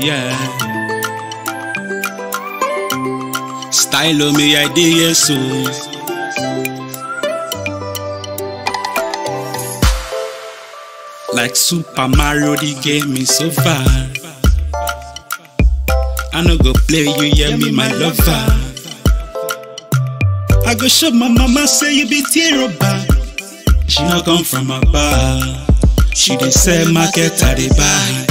yeah. Style of me, I did yes, so. Like Super Mario, the game is so far. I no go play you, yeah, me, my lover. I go show my mama, say you be tearoba. She not come from a bar. She dey sell market at the bar.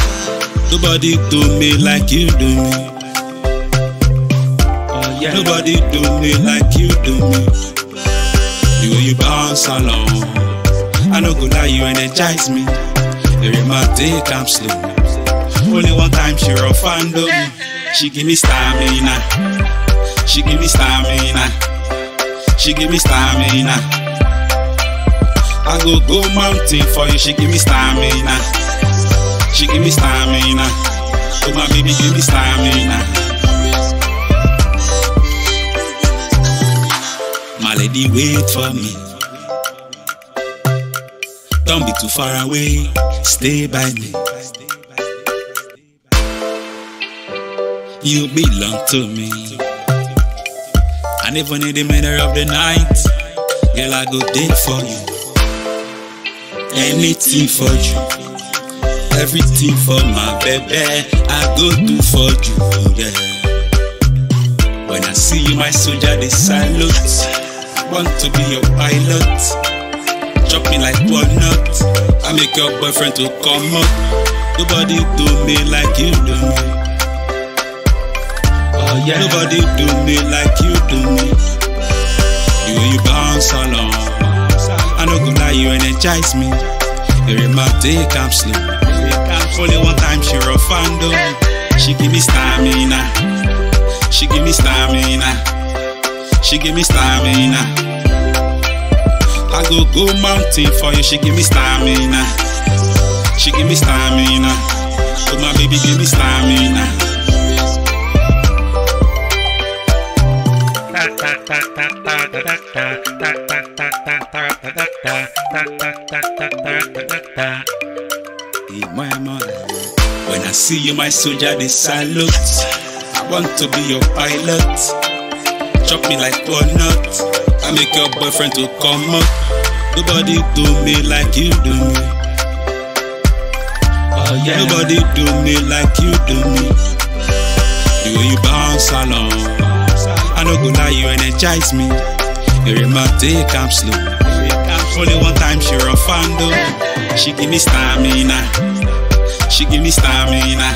Nobody do me like you do me. Oh yeah. Nobody do me like you do me. The way you bounce along, I no go lie, you energize me. Every my day come slow. Only one time she rough and do me. She give me stamina. She give me stamina. She give me stamina. I go go mountain for you. She give me stamina. She give me stamina. Oh my baby, give me stamina. My lady, wait for me. Don't be too far away. Stay by me. You belong to me. And even in the middle of the night, girl, I go there for you. Anything for you. Everything for my baby. I go do for you. Yeah. When I see you, my soldier, they salute. Want to be your pilot. Chop me like walnut. I make your boyfriend to come up. Nobody do me like you do me. Oh yeah. Nobody do me like you do me. Way you bounce along. I no go lie, you energize me. Every my day come slow. Only one time she rough and. She give me stamina. She give me stamina. She give me stamina. I go go mountain for you. She give me stamina. She give me stamina. Oh my baby, give me stamina. Ta ta ta ta ta ta Hey, my. When I see you, my soldier, they salute. I want to be your pilot. Chop me like walnut. I make your boyfriend to come up. Nobody do me like you do me. Oh yeah. Nobody do me like you do me. The way you bounce along. I no go lie, you energize me. Every my I'm slow. Only one time she rough and do. She give me stamina. She give me stamina.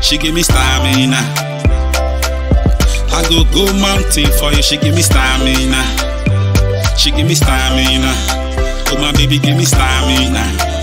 She give me stamina. I go go mountain for you. She give me stamina. She give me stamina. Oh my baby, give me stamina.